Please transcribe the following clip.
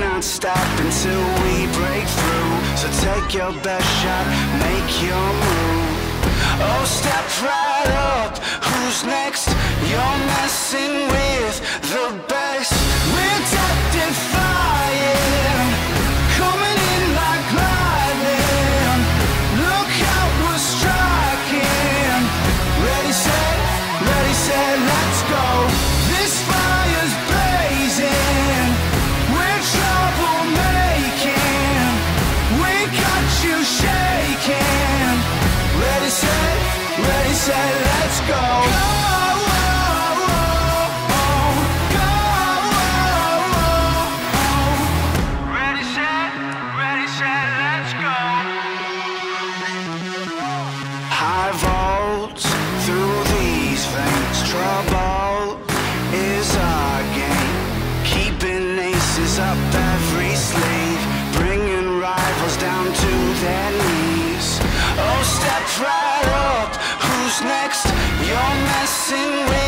not stop until we break through. So take your best shot, make your move. Oh, step right up. Who's next? You're messing with the best. Sleeve. Bringing rivals down to their knees. Oh, step right up. Who's next? You're messing